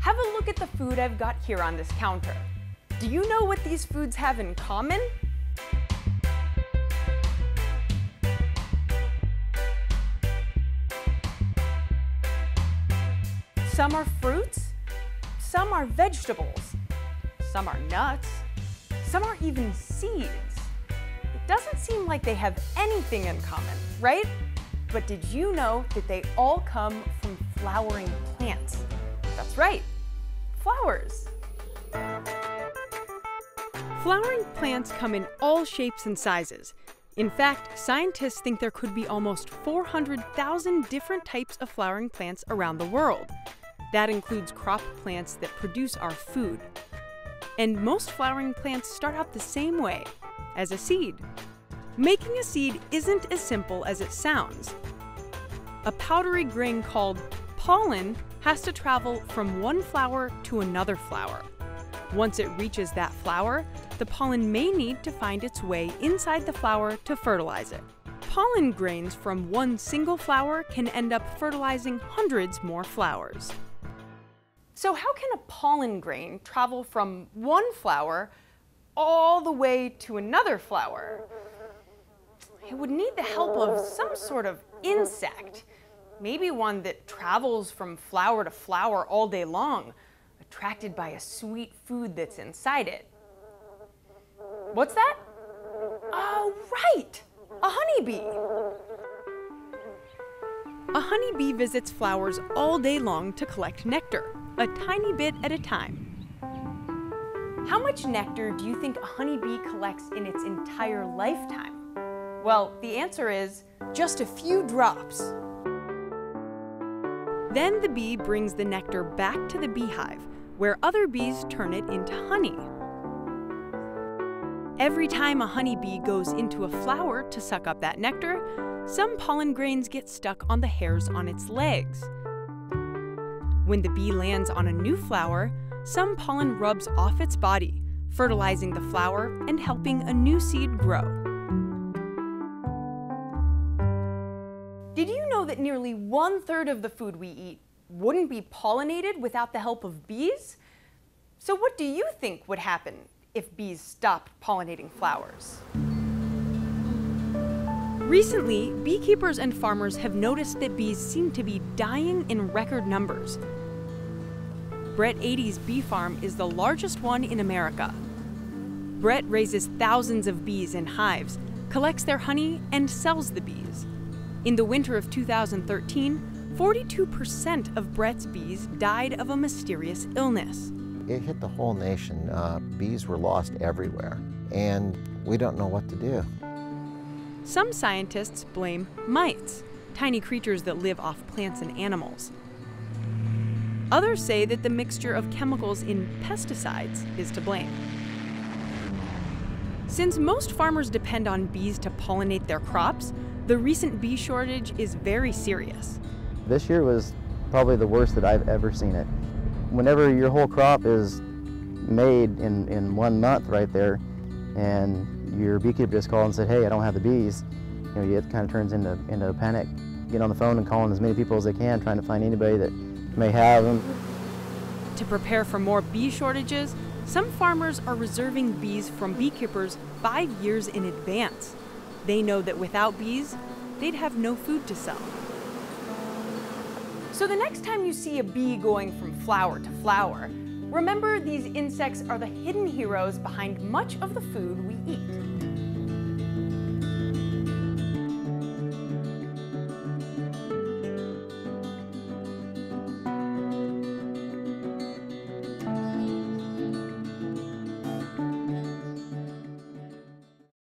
Have a look at the food I've got here on this counter. Do you know what these foods have in common? Some are fruits, some are vegetables, some are nuts, some are even seeds. It doesn't seem like they have anything in common, right? But did you know that they all come from flowering plants? That's right, flowers. Flowering plants come in all shapes and sizes. In fact, scientists think there could be almost 400,000 different types of flowering plants around the world. That includes crop plants that produce our food. And most flowering plants start out the same way, as a seed. Making a seed isn't as simple as it sounds. A powdery grain called pollen has to travel from one flower to another flower. Once it reaches that flower, the pollen may need to find its way inside the flower to fertilize it. Pollen grains from one single flower can end up fertilizing hundreds more flowers. So how can a pollen grain travel from one flower all the way to another flower? It would need the help of some sort of insect, maybe one that travels from flower to flower all day long, attracted by a sweet food that's inside it. What's that? Oh, right! A honeybee! A honeybee visits flowers all day long to collect nectar a tiny bit at a time. How much nectar do you think a honeybee collects in its entire lifetime? Well, the answer is just a few drops. Then the bee brings the nectar back to the beehive, where other bees turn it into honey. Every time a honeybee goes into a flower to suck up that nectar, some pollen grains get stuck on the hairs on its legs. When the bee lands on a new flower, some pollen rubs off its body, fertilizing the flower and helping a new seed grow. Nearly one third of the food we eat wouldn't be pollinated without the help of bees? So what do you think would happen if bees stopped pollinating flowers? Recently, beekeepers and farmers have noticed that bees seem to be dying in record numbers, Brett Adee's bee farm is the largest one in America. Brett raises thousands of bees in hives, collects their honey, and sells the bees. In the winter of 2013, 42% of Brett's bees died of a mysterious illness. It hit the whole nation. Uh, bees were lost everywhere, and we don't know what to do. Some scientists blame mites, tiny creatures that live off plants and animals. Others say that the mixture of chemicals in pesticides is to blame. Since most farmers depend on bees to pollinate their crops, the recent bee shortage is very serious. This year was probably the worst that I've ever seen it. Whenever your whole crop is made in, in one month right there, and your beekeeper just called and said, hey, I don't have the bees, you know, it kind of turns into, into a panic. Get on the phone and calling as many people as they can, trying to find anybody that may have them. To prepare for more bee shortages, some farmers are reserving bees from beekeepers five years in advance. They know that without bees, they'd have no food to sell. So the next time you see a bee going from flower to flower, remember these insects are the hidden heroes behind much of the food we eat.